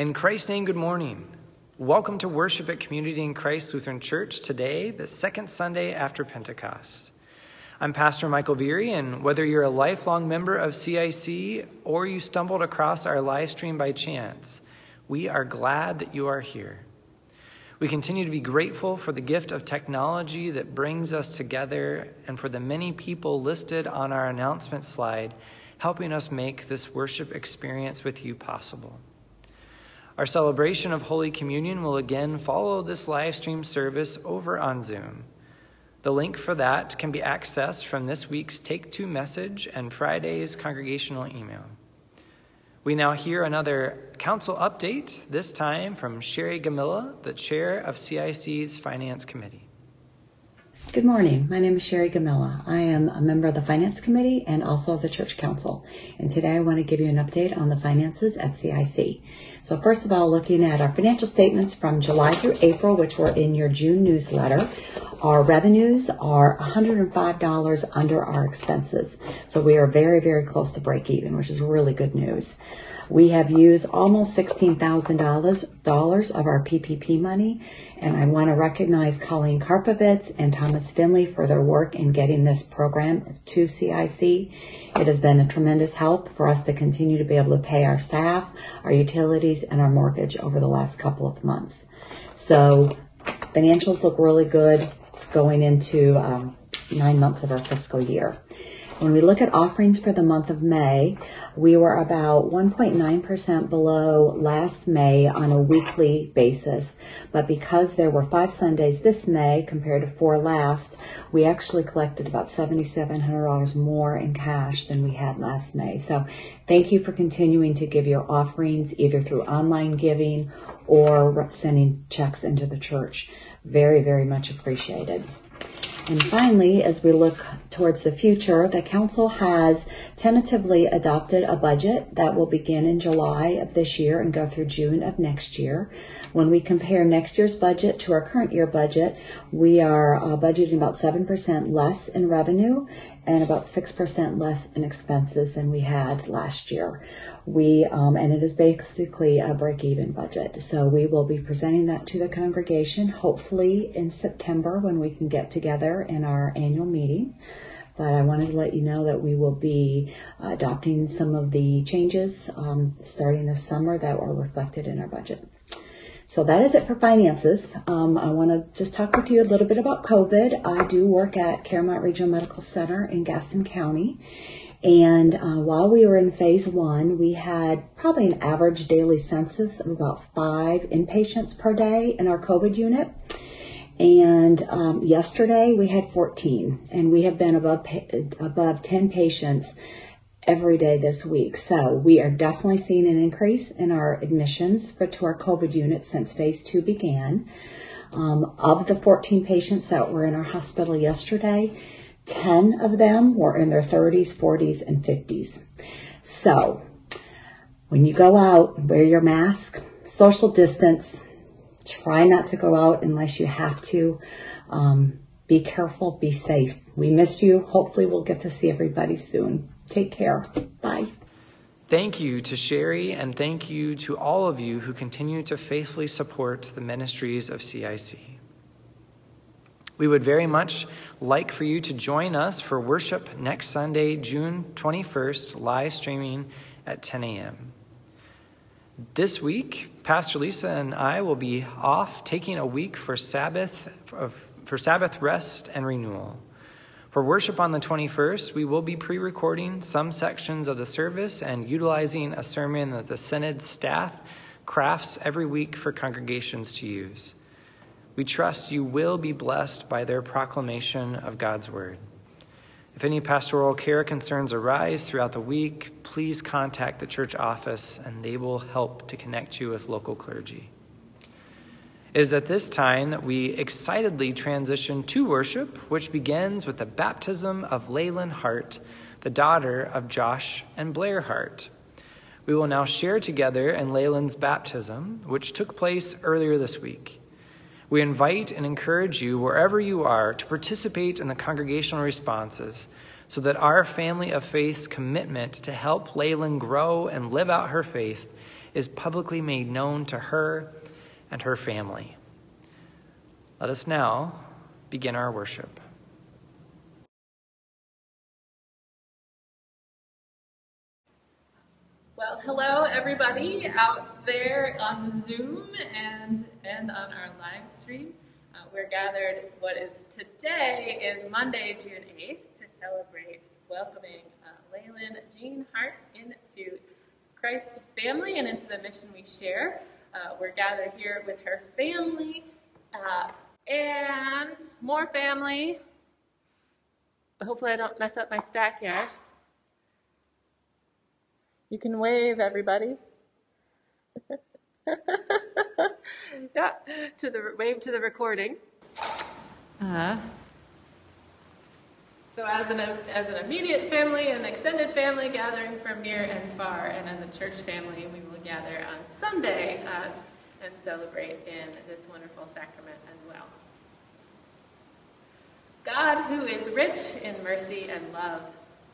In Christ's name, good morning. Welcome to worship at Community in Christ Lutheran Church today, the second Sunday after Pentecost. I'm Pastor Michael Beery, and whether you're a lifelong member of CIC or you stumbled across our live stream by chance, we are glad that you are here. We continue to be grateful for the gift of technology that brings us together and for the many people listed on our announcement slide helping us make this worship experience with you possible. Our celebration of Holy Communion will again follow this live stream service over on Zoom. The link for that can be accessed from this week's Take Two message and Friday's congregational email. We now hear another council update, this time from Sherry Gamilla, the chair of CIC's Finance Committee. Good morning. My name is Sherry Gamilla. I am a member of the Finance Committee and also of the Church Council. And today I want to give you an update on the finances at CIC. So first of all, looking at our financial statements from July through April, which were in your June newsletter, our revenues are $105 under our expenses. So we are very, very close to break even, which is really good news. We have used almost $16,000 of our PPP money, and I want to recognize Colleen Karpovitz and Thomas Finley for their work in getting this program to CIC. It has been a tremendous help for us to continue to be able to pay our staff, our utilities, and our mortgage over the last couple of months. So financials look really good going into um, nine months of our fiscal year. When we look at offerings for the month of May, we were about 1.9% below last May on a weekly basis. But because there were five Sundays this May compared to four last, we actually collected about $7,700 more in cash than we had last May. So thank you for continuing to give your offerings either through online giving or sending checks into the church. Very, very much appreciated. And finally, as we look towards the future, the Council has tentatively adopted a budget that will begin in July of this year and go through June of next year. When we compare next year's budget to our current year budget, we are uh, budgeting about 7% less in revenue and about 6% less in expenses than we had last year we um, and it is basically a break-even budget. So we will be presenting that to the congregation, hopefully in September when we can get together in our annual meeting. But I wanted to let you know that we will be adopting some of the changes um, starting this summer that are reflected in our budget. So that is it for finances. Um, I want to just talk with you a little bit about COVID. I do work at CaroMont Regional Medical Center in Gaston County, and uh, while we were in phase one, we had probably an average daily census of about five inpatients per day in our COVID unit. And um, yesterday we had 14, and we have been above above 10 patients every day this week. So we are definitely seeing an increase in our admissions but to our COVID unit since phase two began. Um, of the 14 patients that were in our hospital yesterday, 10 of them were in their 30s, 40s, and 50s. So, when you go out, wear your mask, social distance, try not to go out unless you have to. Um, be careful, be safe. We miss you. Hopefully, we'll get to see everybody soon. Take care. Bye. Thank you to Sherry, and thank you to all of you who continue to faithfully support the ministries of CIC. We would very much like for you to join us for worship next Sunday, June 21st, live streaming at 10 a.m. This week, Pastor Lisa and I will be off taking a week for Sabbath for Sabbath rest and renewal. For worship on the 21st, we will be pre-recording some sections of the service and utilizing a sermon that the Synod staff crafts every week for congregations to use. We trust you will be blessed by their proclamation of God's word. If any pastoral care concerns arise throughout the week, please contact the church office and they will help to connect you with local clergy. It is at this time that we excitedly transition to worship, which begins with the baptism of Laelynn Hart, the daughter of Josh and Blair Hart. We will now share together in Laelynn's baptism, which took place earlier this week. We invite and encourage you, wherever you are, to participate in the congregational responses so that our family of faith's commitment to help Laelynn grow and live out her faith is publicly made known to her and her family. Let us now begin our worship. Well, hello everybody out there on Zoom and and on our live stream. Uh, we're gathered. What is today is Monday, June 8th, to celebrate welcoming uh, Laelynn Jean Hart into Christ's family and into the mission we share. Uh, we're gathered here with her family uh, and more family. Hopefully, I don't mess up my stack here. You can wave, everybody. yeah, to the wave to the recording. Uh, so as an as an immediate family, an extended family gathering from near and far, and as a church family, we will gather on Sunday uh, and celebrate in this wonderful sacrament as well. God, who is rich in mercy and love,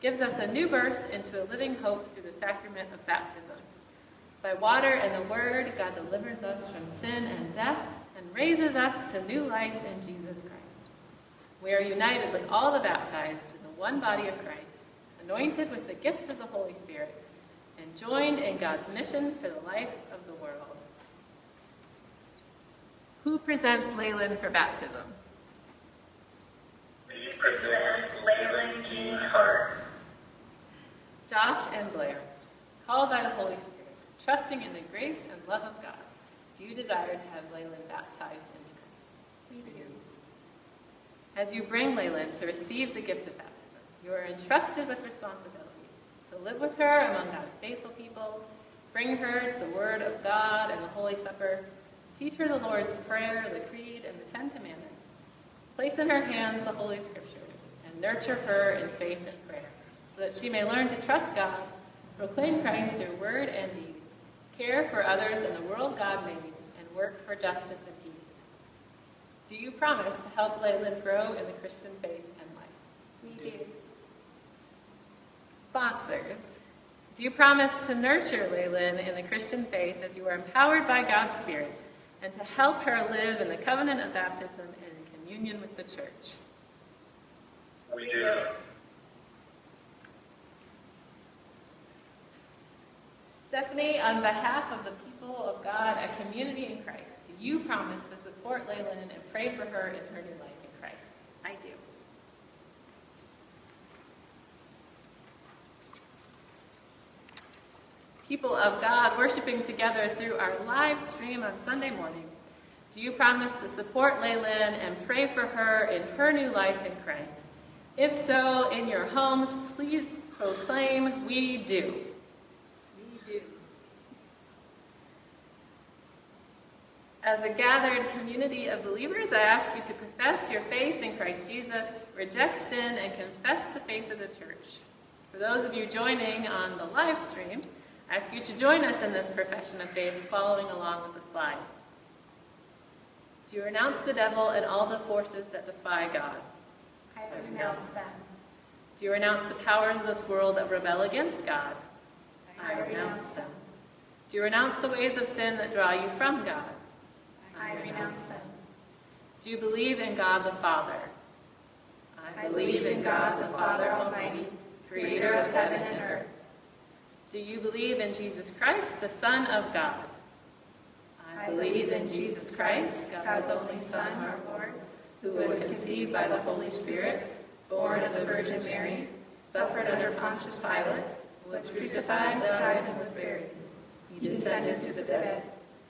gives us a new birth into a living hope through the sacrament of baptism. By water and the Word, God delivers us from sin and death and raises us to new life in Jesus. We are united with all the baptized in the one body of Christ, anointed with the gift of the Holy Spirit, and joined in God's mission for the life of the world. Who presents Laelynn for baptism? We present Laelynn Jean Hart. Josh and Blair, called by the Holy Spirit, trusting in the grace and love of God, do you desire to have Laelynn baptized into Christ? We do. As you bring Laelynn to receive the gift of baptism, you are entrusted with responsibilities to live with her among God's faithful people, bring her to the Word of God and the Holy Supper, teach her the Lord's Prayer, the Creed, and the Ten Commandments, place in her hands the Holy Scriptures, and nurture her in faith and prayer so that she may learn to trust God, proclaim Christ through word and deed, care for others in the world God made, and work for justice and. Do you promise to help Laelynn grow in the Christian faith and life? We do. Sponsors, do you promise to nurture Laelynn in the Christian faith as you are empowered by God's Spirit and to help her live in the covenant of baptism and in communion with the church? We do. Stephanie, on behalf of the people of God, a community in Christ, do you promise to support Laelynn and pray for her in her new life in Christ? I do. People of God, worshiping together through our live stream on Sunday morning, do you promise to support Laelynn and pray for her in her new life in Christ? If so, in your homes, please proclaim, We do. We do. As a gathered community of believers, I ask you to profess your faith in Christ Jesus, reject sin, and confess the faith of the church. For those of you joining on the live stream, I ask you to join us in this profession of faith, following along with the slides. Do you renounce the devil and all the forces that defy God? I renounce them. Do you renounce the powers of this world that rebel against God? I renounce them. Do you renounce the ways of sin that draw you from God? I renounce them. Do you believe in God the Father? I believe in God the Father Almighty, creator of heaven and earth. Do you believe in Jesus Christ, the Son of God? I believe in Jesus Christ, God's only Son, our Lord, who was conceived by the Holy Spirit, born of the Virgin Mary, suffered under Pontius Pilate, was crucified, died, and was buried. He descended to the dead.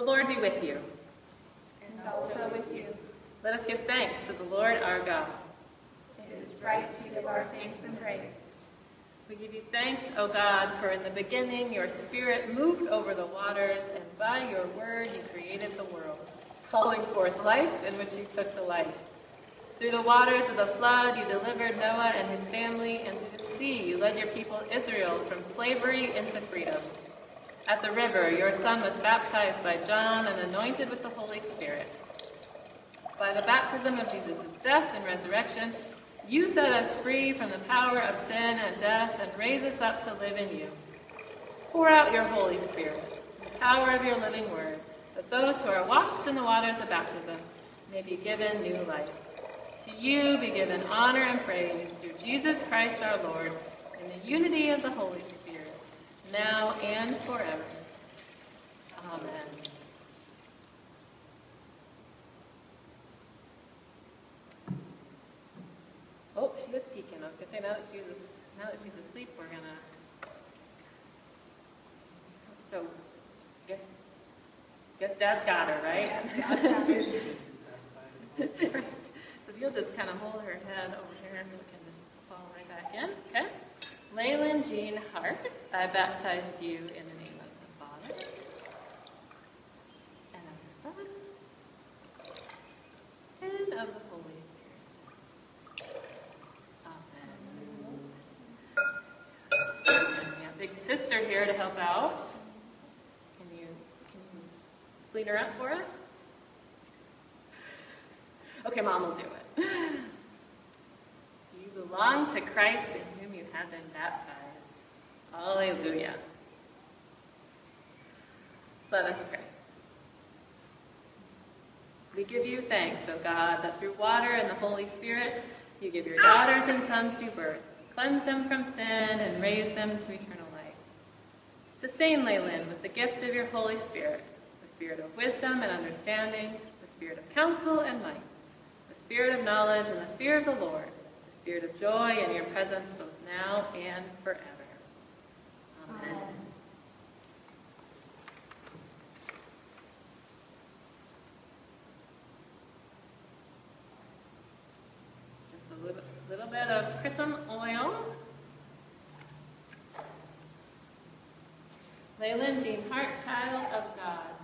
The Lord be with you. And also with you. Let us give thanks to the Lord our God. It is right to give our thanks and praise. We give you thanks, O God, for in the beginning your Spirit moved over the waters, and by your word you created the world, calling forth life in which you took delight. Through the waters of the flood you delivered Noah and his family, and through the sea you led your people Israel from slavery into freedom. At the river your son was baptized by John and anointed with the Holy Spirit. By the baptism of Jesus' death and resurrection, you set us free from the power of sin and death and raise us up to live in you. Pour out your Holy Spirit, the power of your living word, that those who are washed in the waters of baptism may be given new life. To you be given honor and praise through Jesus Christ our Lord, in the unity of the Holy Spirit, now and forever. Amen. Oh, she was peeking. I was gonna say now that she's now that she's asleep, we're gonna. So, guess guess Dad's got her right. right. So if you'll just kind of hold her head over here, so we can just fall right back in. Okay. Laelynn Jean Hart, I baptized you in the name of the Father and of the Son and of the Holy Spirit. Amen. We have a Big Sister here to help out. Can you can you clean her up for us? Okay, Mom will do it. You belong to Christ have been baptized. Hallelujah. Let us pray. We give you thanks, O God, that through water and the Holy Spirit you give your daughters and sons new birth, cleanse them from sin, and raise them to eternal life. Sustain Laelynn with the gift of your Holy Spirit, the spirit of wisdom and understanding, the spirit of counsel and might, the spirit of knowledge and the fear of the Lord, the spirit of joy in your presence both now and forever. Amen. Amen. Just a little, little bit of chrism oil. Laelynn Jean Hart, child of God,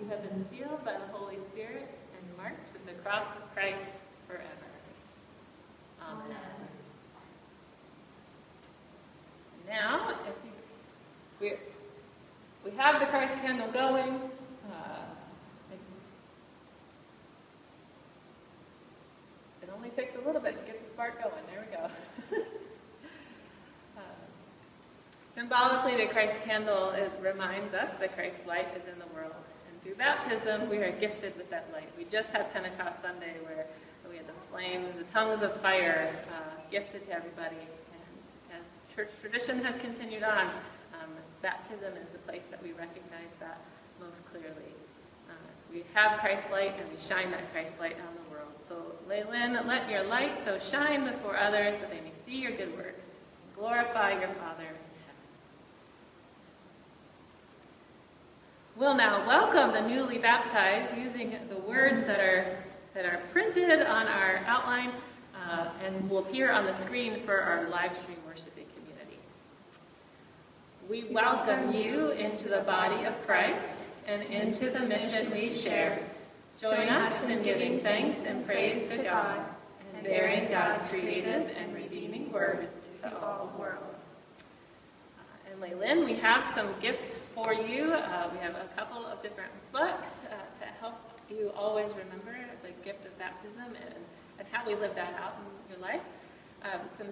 you have been sealed by the Holy Spirit and marked with the cross of Christ forever. Amen. Amen. Now, if you, we we have the Christ candle going. Uh, it, only takes a little bit to get the spark going. There we go. uh, symbolically, the Christ candle is, reminds us that Christ's light is in the world. And through baptism, we are gifted with that light. We just had Pentecost Sunday where we had the flames, the tongues of fire uh, gifted to everybody. And as church tradition has continued on, um, baptism is the place that we recognize that most clearly. Uh, we have Christ's light and we shine that Christ light on the world. So, Laelynn, let your light so shine before others that they may see your good works. Glorify your Father in heaven. We'll now welcome the newly baptized using the words that are that are printed on our outline uh, and will appear on the screen for our live stream. We welcome you into the body of Christ and into the mission we share. Join us in giving thanks and praise to God and bearing God's creative and redeeming word to all worlds. Uh, and Laelynn, we have some gifts for you. Uh, we have a couple of different books uh, to help you always remember the gift of baptism and, and how we live that out in your life. Um, some,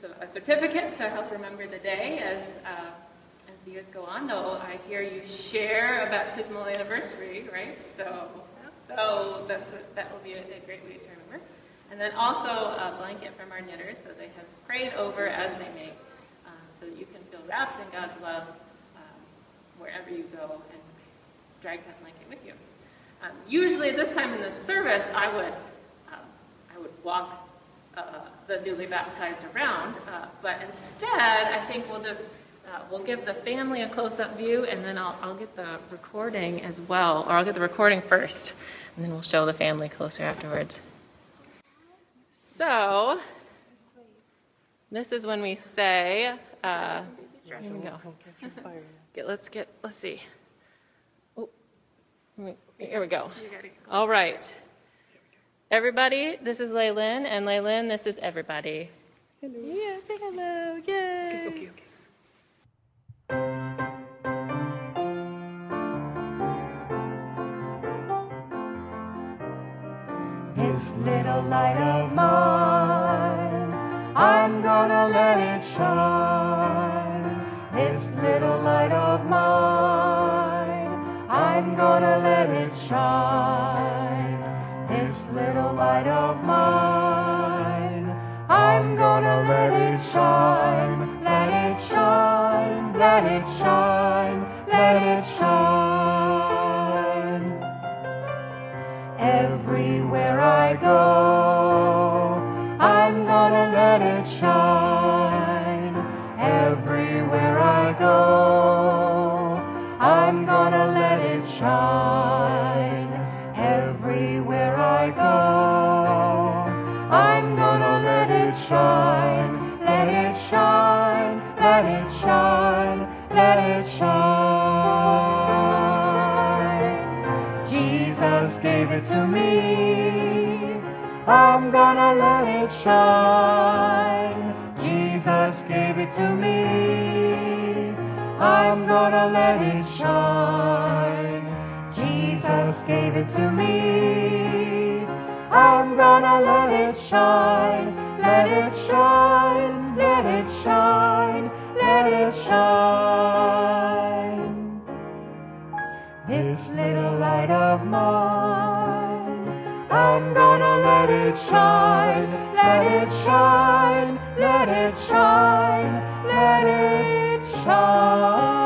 so a certificate to help remember the day as uh, as the years go on. Though I hear you share a baptismal anniversary, right? So so that's a, that will be a, a great way to remember. And then also a blanket from our knitters, so they have prayed over as they make, uh, so that you can feel wrapped in God's love um, wherever you go and drag that blanket with you. Um, usually at this time in the service, I would um, I would walk uh, the newly baptized around, uh, but instead, I think we'll just uh, we'll give the family a close-up view, and then I'll, I'll get the recording as well, or I'll get the recording first, and then we'll show the family closer afterwards. So, This is when we say, uh, here we go. Get, let's get, let's see. Oh, here we go. All right. Everybody, this is Laelynn, and Laelynn, this is everybody. Hello. Yeah, say hello. Yay. Okay, okay, okay. This little light of mine, I'm gonna let it shine. This little light of mine, I'm gonna let it shine. Little light of mine, I'm gonna let it shine. Let it shine, let it shine, let it shine. Everywhere I go, gave it to me. I'm gonna let it shine. Jesus gave it to me. I'm gonna let it shine. Jesus gave it to me. I'm gonna let it shine. Let it shine. Let it shine. Let it shine. This little light of mine, I'm gonna let it shine, let it shine, let it shine, let it shine,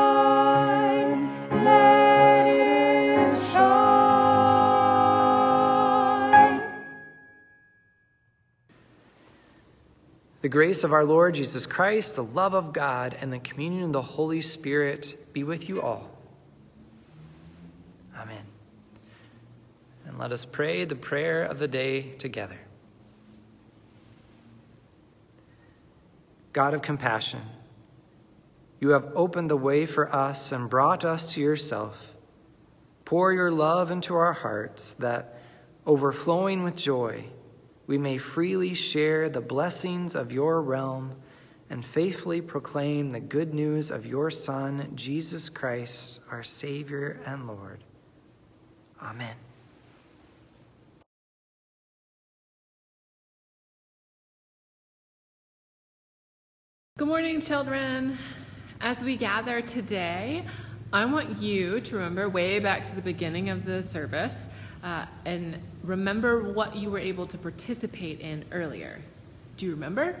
let it shine. The grace of our Lord Jesus Christ, the love of God, and the communion of the Holy Spirit be with you all. Amen. And let us pray the prayer of the day together. God of compassion, you have opened the way for us and brought us to yourself. Pour your love into our hearts that, overflowing with joy, we may freely share the blessings of your realm and faithfully proclaim the good news of your Son, Jesus Christ, our Savior and Lord. Amen. Good morning, children. As we gather today, I want you to remember way back to the beginning of the service uh, and remember what you were able to participate in earlier. Do you remember?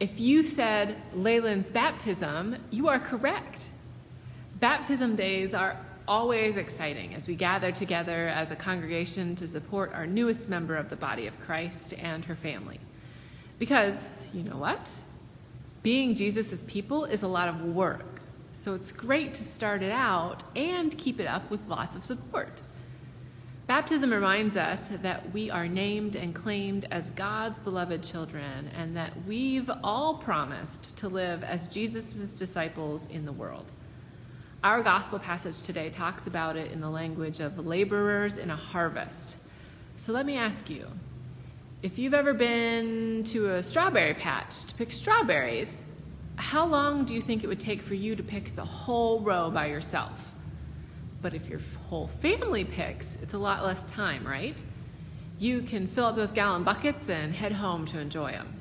If you said Laelynn's baptism, you are correct. Baptism days are always exciting as we gather together as a congregation to support our newest member of the body of Christ and her family. Because, you know what? Being Jesus' people is a lot of work. So it's great to start it out and keep it up with lots of support. Baptism reminds us that we are named and claimed as God's beloved children and that we've all promised to live as Jesus' disciples in the world. Our gospel passage today talks about it in the language of laborers in a harvest. So let me ask you if you've ever been to a strawberry patch to pick strawberries, how long do you think it would take for you to pick the whole row by yourself? But if your whole family picks, it's a lot less time, right? You can fill up those gallon buckets and head home to enjoy them.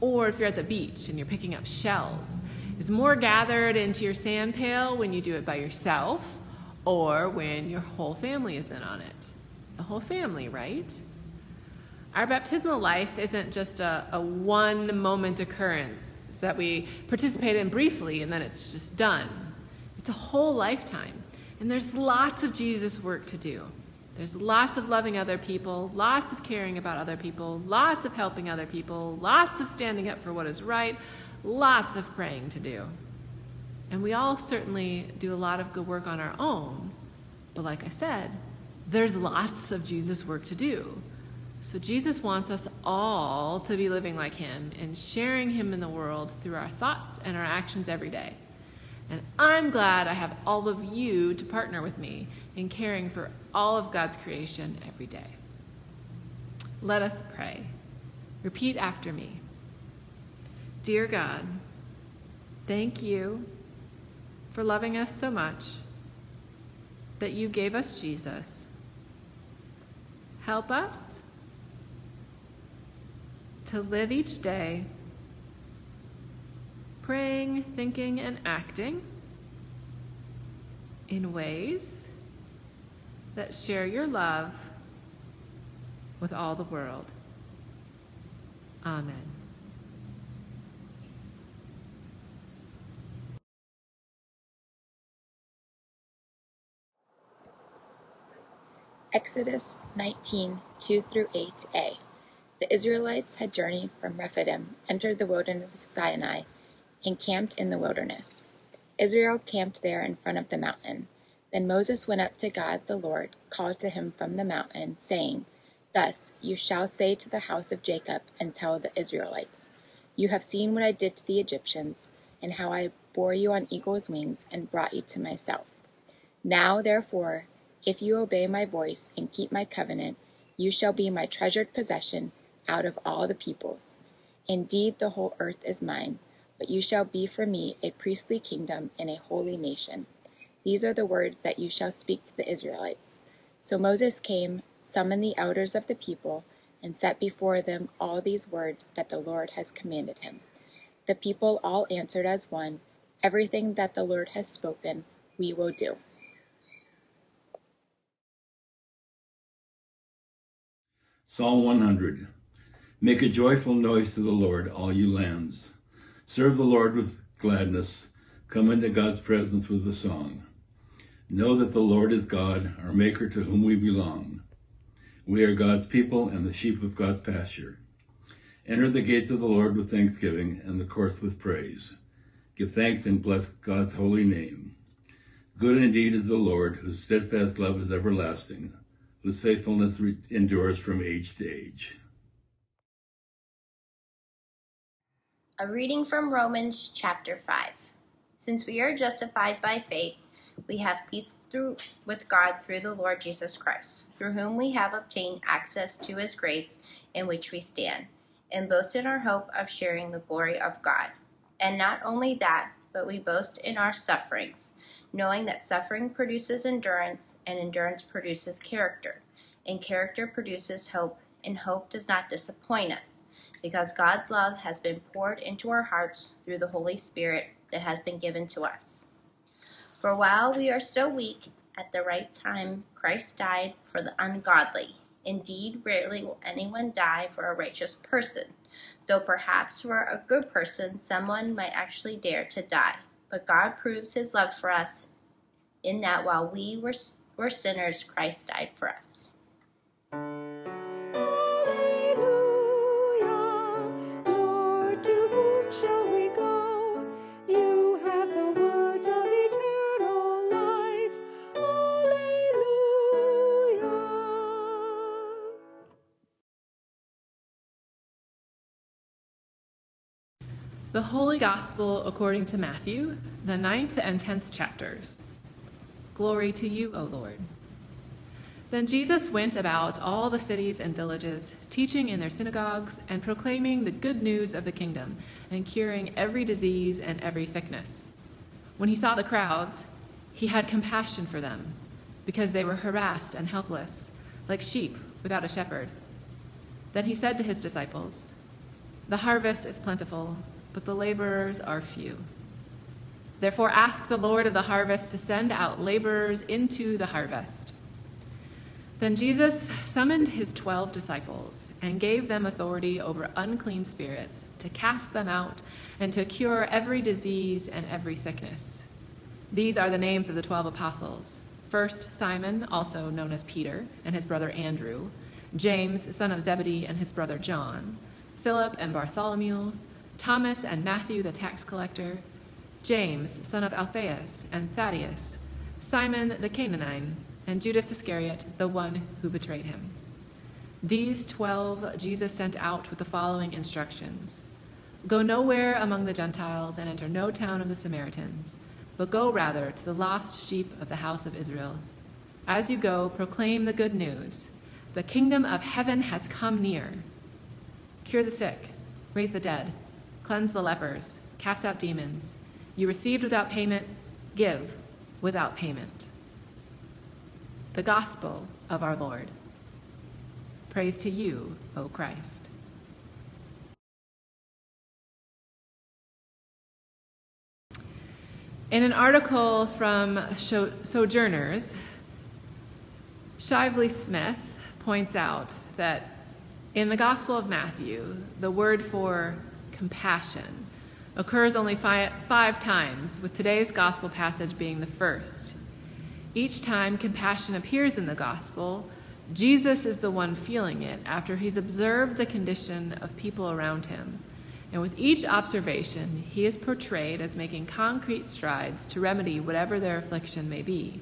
Or if you're at the beach and you're picking up shells, is more gathered into your sand pail when you do it by yourself or when your whole family is in on it? The whole family, right? Our baptismal life isn't just a, a one moment occurrence that we participate in briefly and then it's just done. It's a whole lifetime. And there's lots of Jesus work to do. There's lots of loving other people, lots of caring about other people, lots of helping other people, lots of standing up for what is right, lots of praying to do. And we all certainly do a lot of good work on our own. But like I said, there's lots of Jesus work to do. So Jesus wants us all to be living like him and sharing him in the world through our thoughts and our actions every day. And I'm glad I have all of you to partner with me in caring for all of God's creation every day. Let us pray. Repeat after me. Dear God, thank you for loving us so much that you gave us Jesus. Help us to live each day praying, thinking, and acting in ways that share your love with all the world. Amen. Exodus 19, 2 through 8a. The Israelites had journeyed from Rephidim, entered the wilderness of Sinai, and camped in the wilderness. Israel camped there in front of the mountain. Then Moses went up to God the Lord, called to him from the mountain, saying, Thus you shall say to the house of Jacob, and tell the Israelites, You have seen what I did to the Egyptians, and how I bore you on eagle's wings, and brought you to myself. Now therefore if you obey my voice and keep my covenant, you shall be my treasured possession out of all the peoples. Indeed, the whole earth is mine, but you shall be for me a priestly kingdom and a holy nation. These are the words that you shall speak to the Israelites. So Moses came, summoned the elders of the people, and set before them all these words that the Lord has commanded him. The people all answered as one, Everything that the Lord has spoken, we will do. Psalm 100 Make a joyful noise to the Lord, all you lands. Serve the Lord with gladness. Come into God's presence with a song. Know that the Lord is God, our Maker to whom we belong. We are God's people and the sheep of God's pasture. Enter the gates of the Lord with thanksgiving and the courts with praise. Give thanks and bless God's holy name. Good indeed is the Lord, whose steadfast love is everlasting whose faithfulness endures from age to age. A reading from Romans chapter 5. Since we are justified by faith, we have peace through, with God through the Lord Jesus Christ, through whom we have obtained access to his grace in which we stand, and boast in our hope of sharing the glory of God. And not only that, but we boast in our sufferings knowing that suffering produces endurance, and endurance produces character, and character produces hope, and hope does not disappoint us, because God's love has been poured into our hearts through the Holy Spirit that has been given to us. For while we are so weak, at the right time Christ died for the ungodly. Indeed, rarely will anyone die for a righteous person, though perhaps for a good person someone might actually dare to die. But God proves his love for us in that while we were, were sinners, Christ died for us. The Holy Gospel according to Matthew, the ninth and tenth chapters. Glory to you, O Lord. Then Jesus went about all the cities and villages, teaching in their synagogues and proclaiming the good news of the kingdom and curing every disease and every sickness. When he saw the crowds, he had compassion for them because they were harassed and helpless, like sheep without a shepherd. Then he said to his disciples, The harvest is plentiful but the laborers are few. Therefore, ask the Lord of the harvest to send out laborers into the harvest. Then Jesus summoned his twelve disciples and gave them authority over unclean spirits to cast them out and to cure every disease and every sickness. These are the names of the twelve apostles. First, Simon, also known as Peter, and his brother Andrew, James, son of Zebedee, and his brother John, Philip and Bartholomew, Thomas and Matthew the tax collector, James, son of Alphaeus, and Thaddeus, Simon the Canaanite, and Judas Iscariot, the one who betrayed him. These twelve Jesus sent out with the following instructions Go nowhere among the Gentiles and enter no town of the Samaritans, but go rather to the lost sheep of the house of Israel. As you go, proclaim the good news. The kingdom of heaven has come near. Cure the sick, raise the dead, cleanse the lepers, cast out demons. You received without payment, give without payment. The gospel of our Lord. Praise to you, O Christ. In an article from Sojourners, Shively Smith points out that in the Gospel of Matthew, the word for compassion occurs only five, five, times, with today's Gospel passage being the first. Each time compassion appears in the Gospel, Jesus is the one feeling it after he's observed the condition of people around him. And with each observation, he is portrayed as making concrete strides to remedy whatever their affliction may be.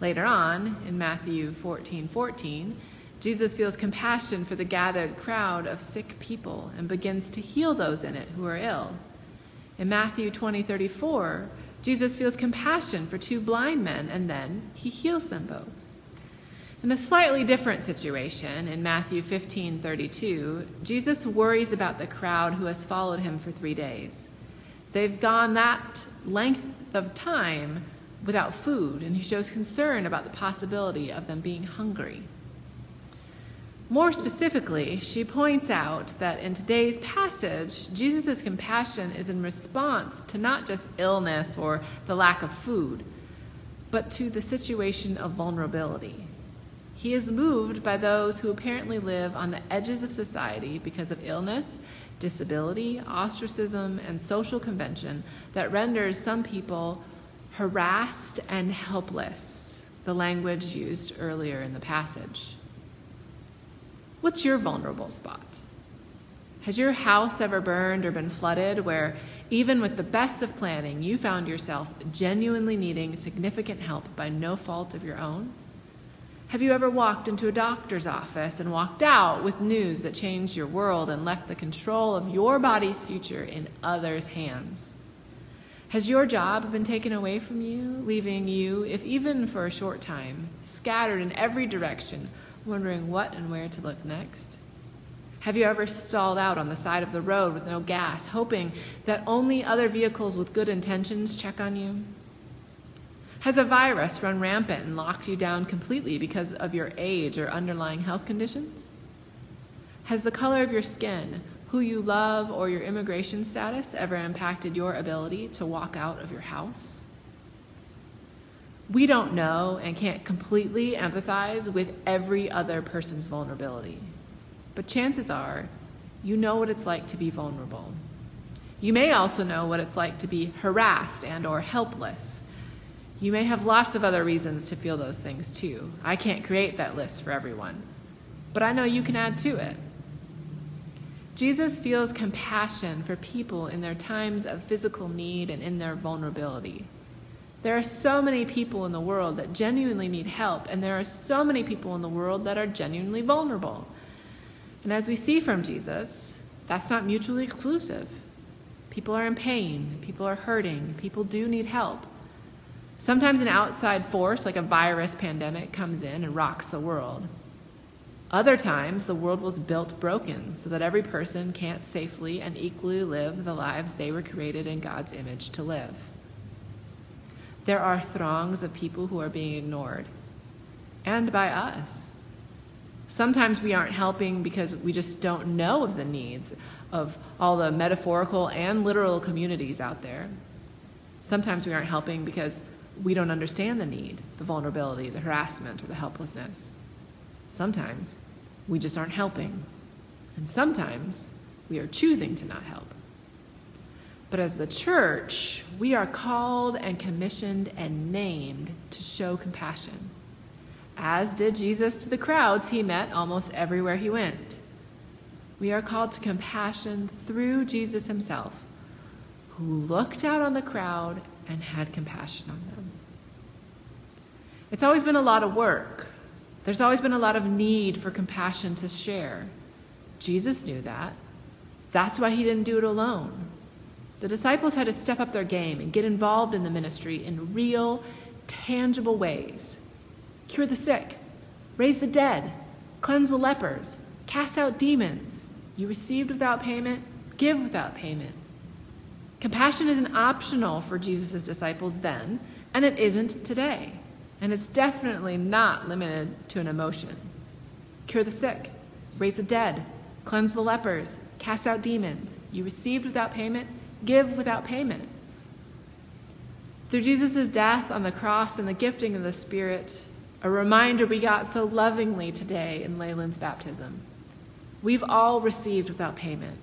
Later on, in Matthew 14 14, Jesus feels compassion for the gathered crowd of sick people and begins to heal those in it who are ill. In Matthew 20 34, Jesus feels compassion for two blind men and then he heals them both. In a slightly different situation, in Matthew 15:32, Jesus worries about the crowd who has followed him for 3 days. They've gone that length of time without food, and he shows concern about the possibility of them being hungry. More specifically, she points out that in today's passage, Jesus' compassion is in response to not just illness or the lack of food, but to the situation of vulnerability. He is moved by those who apparently live on the edges of society because of illness, disability, ostracism, and social convention that renders some people harassed and helpless, the language used earlier in the passage. What's your vulnerable spot? Has your house ever burned or been flooded where, even with the best of planning, you found yourself genuinely needing significant help by no fault of your own? Have you ever walked into a doctor's office and walked out with news that changed your world and left the control of your body's future in others' hands? Has your job been taken away from you, leaving you, if even for a short time, scattered in every direction, wondering what and where to look next? Have you ever stalled out on the side of the road with no gas, hoping that only other vehicles with good intentions check on you? Has a virus run rampant and locked you down completely because of your age or underlying health conditions? Has the color of your skin who you love, or your immigration status ever impacted your ability to walk out of your house? We don't know and can't completely empathize with every other person's vulnerability. But chances are, you know what it's like to be vulnerable. You may also know what it's like to be harassed and or helpless. You may have lots of other reasons to feel those things too. I can't create that list for everyone. But I know you can add to it. Jesus feels compassion for people in their times of physical need and in their vulnerability. There are so many people in the world that genuinely need help, and there are so many people in the world that are genuinely vulnerable. And as we see from Jesus, that's not mutually exclusive. People are in pain, people are hurting, people do need help. Sometimes an outside force, like a virus pandemic, comes in and rocks the world. Other times, the world was built broken so that every person can't safely and equally live the lives they were created in God's image to live. There are throngs of people who are being ignored, and by us. Sometimes we aren't helping because we just don't know of the needs of all the metaphorical and literal communities out there. Sometimes we aren't helping because we don't understand the need, the vulnerability, the harassment, or the helplessness. Sometimes we just aren't helping. And sometimes we are choosing to not help. But as the church, we are called and commissioned and named to show compassion. As did Jesus to the crowds he met almost everywhere he went. We are called to compassion through Jesus himself, who looked out on the crowd and had compassion on them. It's always been a lot of work There's always been a lot of need for compassion to share. Jesus knew that. That's why he didn't do it alone. The disciples had to step up their game and get involved in the ministry in real, tangible ways. Cure the sick, raise the dead, cleanse the lepers, cast out demons. You received without payment, give without payment. Compassion isn't optional for Jesus' disciples then, and it isn't today. And it's definitely not limited to an emotion. Cure the sick, raise the dead, cleanse the lepers, cast out demons. You received without payment, give without payment. Through Jesus' death on the cross and the gifting of the Spirit, a reminder we got so lovingly today in Laelynn's baptism. We've all received without payment.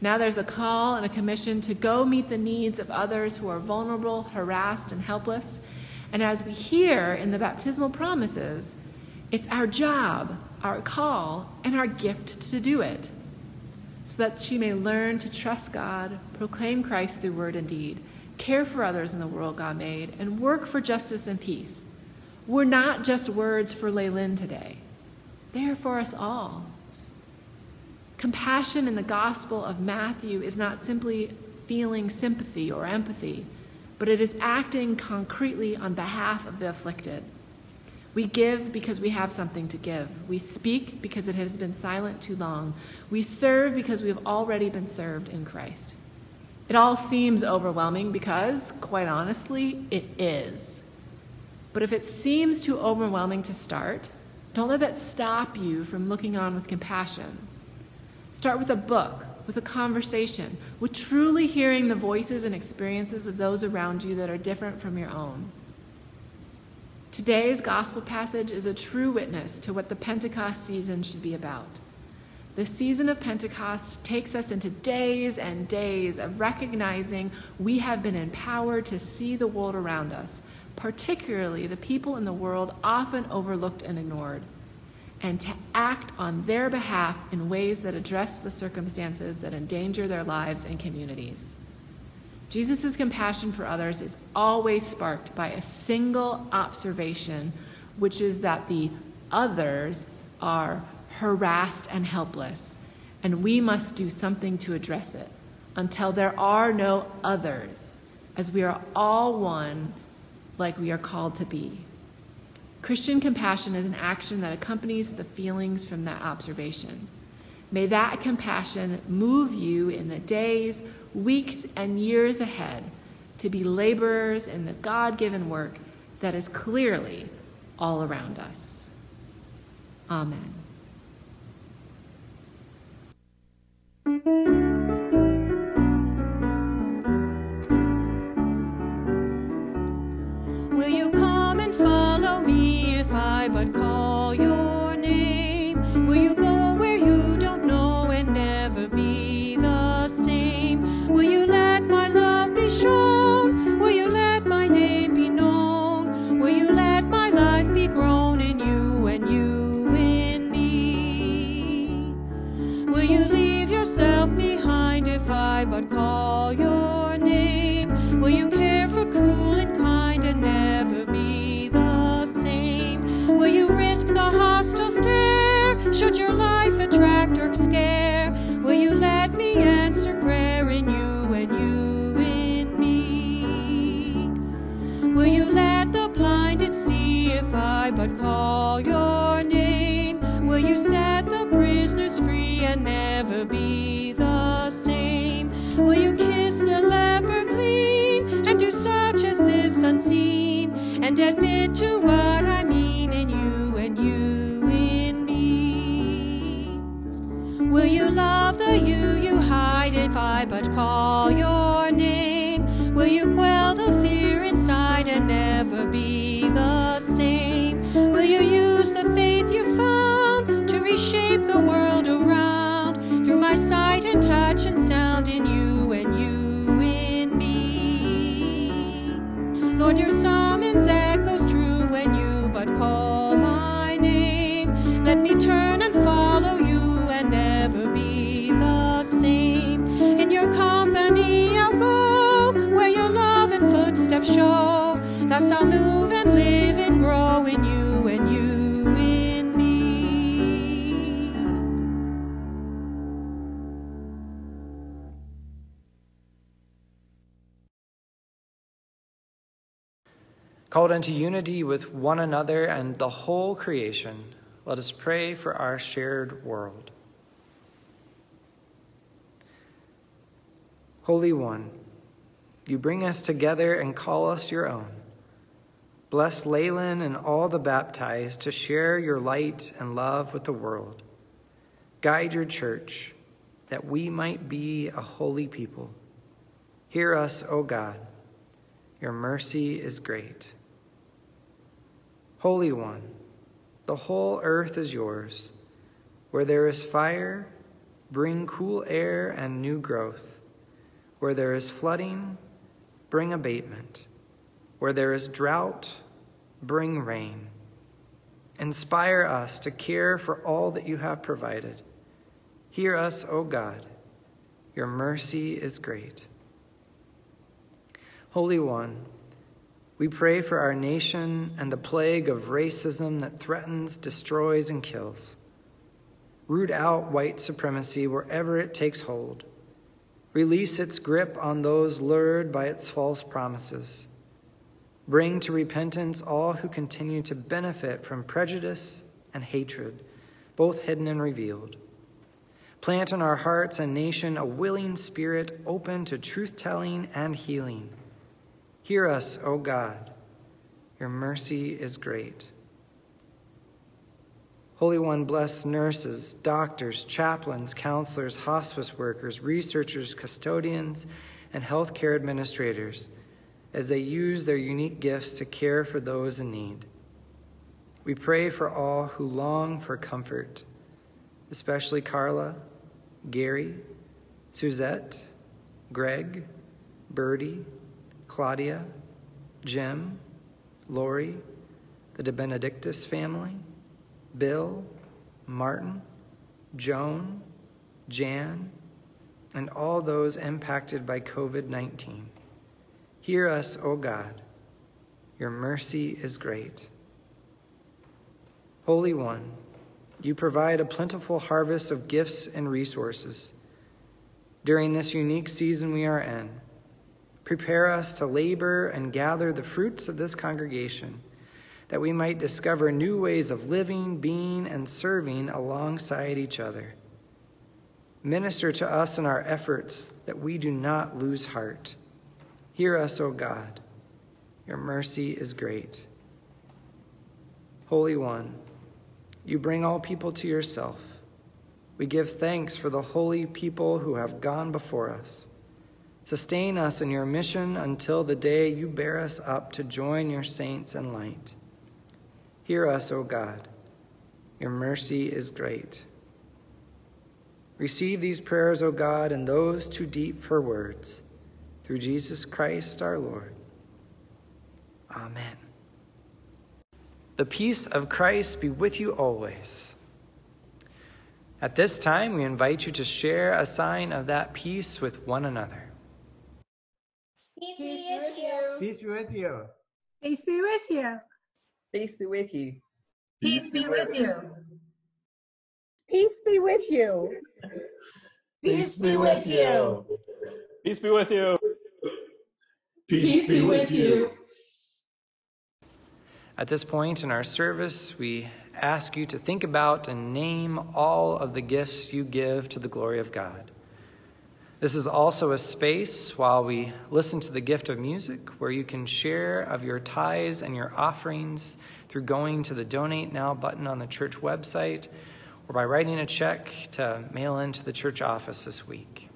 Now there's a call and a commission to go meet the needs of others who are vulnerable, harassed, and helpless. And as we hear in the baptismal promises, it's our job, our call, and our gift to do it so that she may learn to trust God, proclaim Christ through word and deed, care for others in the world God made, and work for justice and peace. We're not just words for Laelynn today, they are for us all. Compassion in the Gospel of Matthew is not simply feeling sympathy or empathy, but it is acting concretely on behalf of the afflicted. We give because we have something to give. We speak because it has been silent too long. We serve because we have already been served in Christ. It all seems overwhelming because, quite honestly, it is. But if it seems too overwhelming to start, don't let that stop you from looking on with compassion. Start with a book, with a conversation, with truly hearing the voices and experiences of those around you that are different from your own. Today's gospel passage is a true witness to what the Pentecost season should be about. The season of Pentecost takes us into days and days of recognizing we have been empowered to see the world around us, particularly the people in the world often overlooked and ignored, and to act on their behalf in ways that address the circumstances that endanger their lives and communities. Jesus' compassion for others is always sparked by a single observation, which is that the others are harassed and helpless, and we must do something to address it until there are no others, as we are all one like we are called to be. Christian compassion is an action that accompanies the feelings from that observation. May that compassion move you in the days, weeks, and years ahead to be laborers in the God given work that is clearly all around us. Amen. Should your life attract or scare? Will you let me answer prayer in you and you in me? Will you let the blinded see if I but call your name? Will you set the prisoners free and never be the same? Will you kiss the leper clean and do such as this unseen and admit to what I mean if I but call your name? Will you quell Thou shalt move and live and grow in you and you in me. Called into unity with one another and the whole creation, let us pray for our shared world. Holy One, you bring us together and call us your own. Bless Laelynn and all the baptized to share your light and love with the world. Guide your church that we might be a holy people. Hear us, O God. Your mercy is great. Holy One, the whole earth is yours. Where there is fire, bring cool air and new growth. Where there is flooding, bring abatement. Where there is drought, bring rain. Inspire us to care for all that you have provided. Hear us, O God. Your mercy is great. Holy One, we pray for our nation and the plague of racism that threatens, destroys, and kills. Root out white supremacy wherever it takes hold. Release its grip on those lured by its false promises. Bring to repentance all who continue to benefit from prejudice and hatred, both hidden and revealed. Plant in our hearts and nation a willing spirit open to truth telling and healing. Hear us, O God. Your mercy is great. Holy One, bless nurses, doctors, chaplains, counselors, hospice workers, researchers, custodians, and healthcare administrators as they use their unique gifts to care for those in need. We pray for all who long for comfort, especially Carla, Gary, Suzette, Greg, Birdie, Claudia, Jim, Lori, the De Benedictus family, Bill, Martin, Joan, Jan, and all those impacted by COVID 19. Hear us, O God. Your mercy is great. Holy One, you provide a plentiful harvest of gifts and resources. During this unique season we are in, prepare us to labor and gather the fruits of this congregation that we might discover new ways of living, being, and serving alongside each other. Minister to us in our efforts that we do not lose heart. Hear us, O God. Your mercy is great. Holy One, you bring all people to yourself. We give thanks for the holy people who have gone before us. Sustain us in your mission until the day you bear us up to join your saints in light. Hear us, O God. Your mercy is great. Receive these prayers, O God, and those too deep for words, through Jesus Christ our Lord. Amen. The peace of Christ be with you always. At this time, we invite you to share a sign of that peace with one another. Peace be with you. Peace be with you. Peace be with you. Peace be with you. Peace be with you. Peace be with you. Peace be with you. Peace be with you. Peace be with you. At this point in our service, we ask you to think about and name all of the gifts you give to the glory of God. This is also a space while we listen to the gift of music where you can share of your tithes and your offerings through going to the Donate Now button on the church website or by writing a check to mail into the church office this week.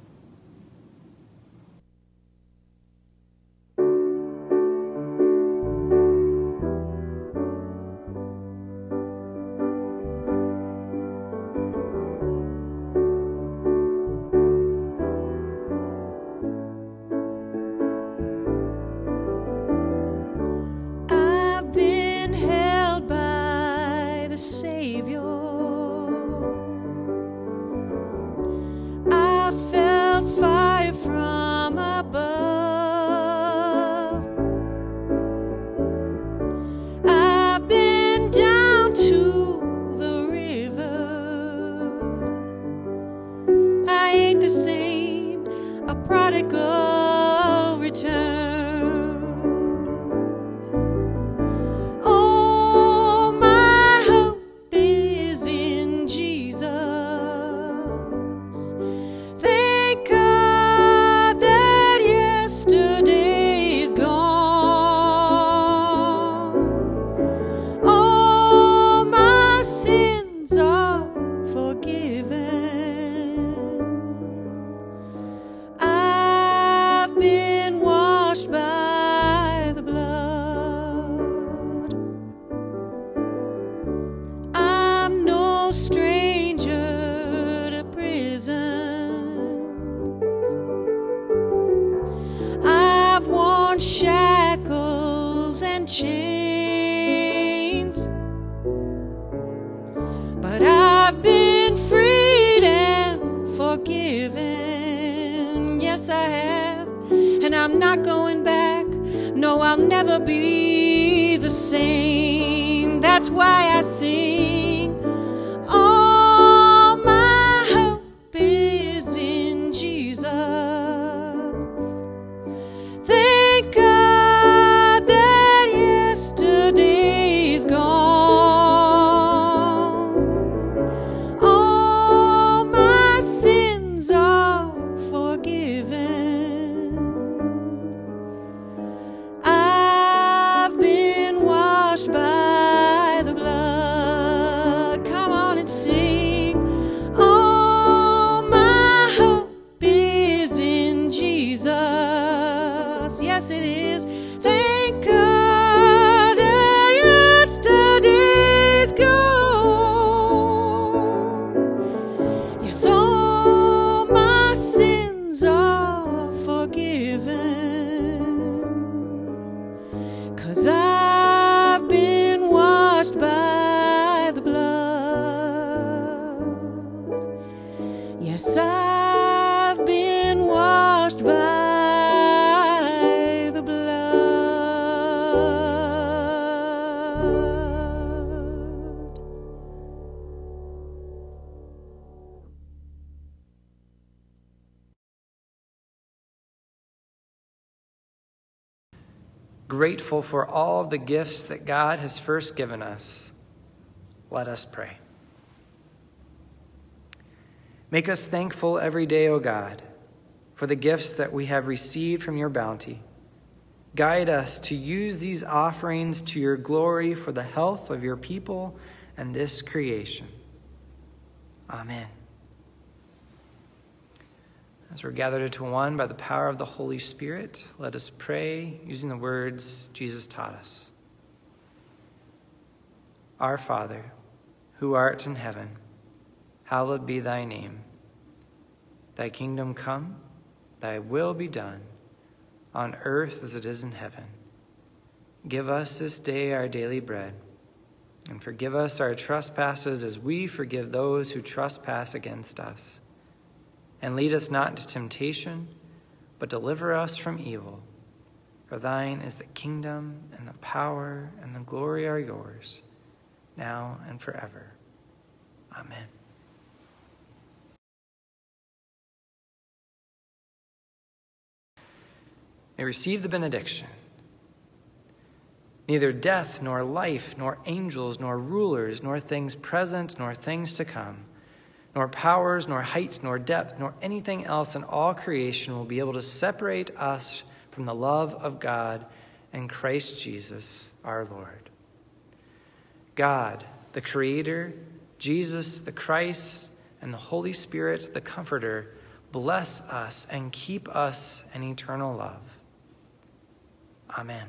Prodigal return. Grateful for all the gifts that God has first given us, let us pray. Make us thankful every day, O God, for the gifts that we have received from your bounty. Guide us to use these offerings to your glory for the health of your people and this creation. Amen. As we're gathered into one by the power of the Holy Spirit, let us pray using the words Jesus taught us. Our Father, who art in heaven, hallowed be thy name. Thy kingdom come, thy will be done, on earth as it is in heaven. Give us this day our daily bread, and forgive us our trespasses as we forgive those who trespass against us. And lead us not into temptation, but deliver us from evil. For thine is the kingdom, and the power, and the glory are yours, now and forever. Amen. May receive the benediction. Neither death, nor life, nor angels, nor rulers, nor things present, nor things to come nor powers, nor height, nor depth, nor anything else in all creation will be able to separate us from the love of God and Christ Jesus our Lord. God, the Creator, Jesus, the Christ, and the Holy Spirit, the Comforter, bless us and keep us in eternal love. Amen.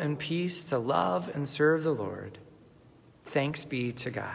In peace to love and serve the Lord. Thanks be to God.